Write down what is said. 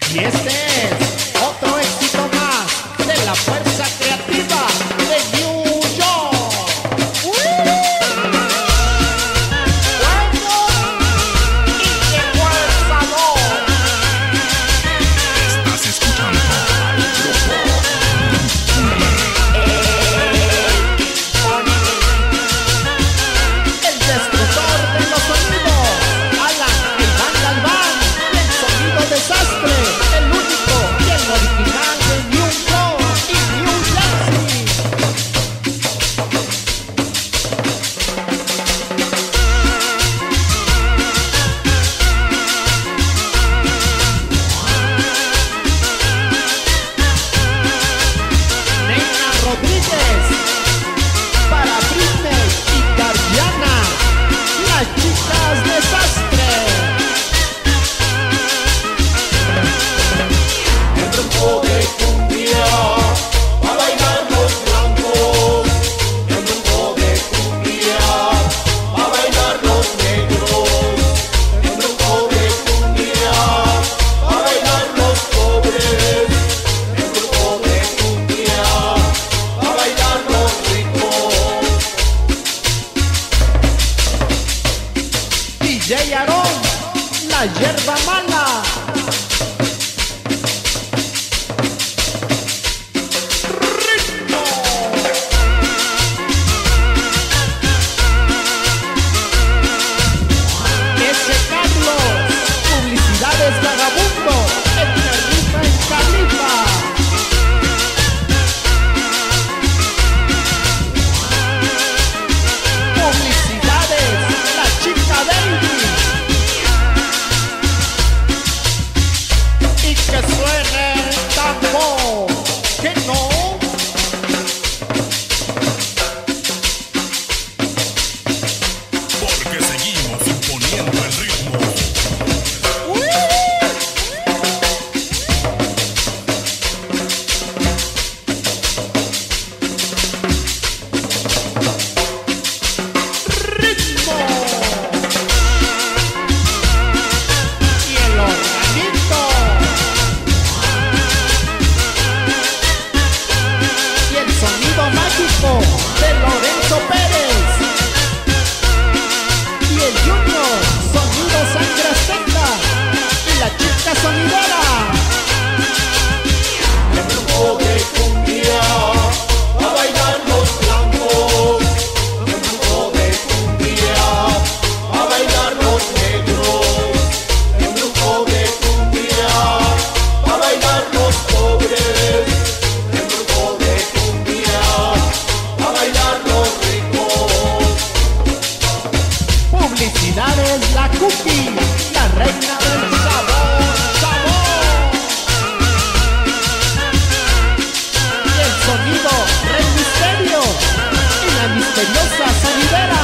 Yes, sir. hierba mala. Peñosa Sonidera.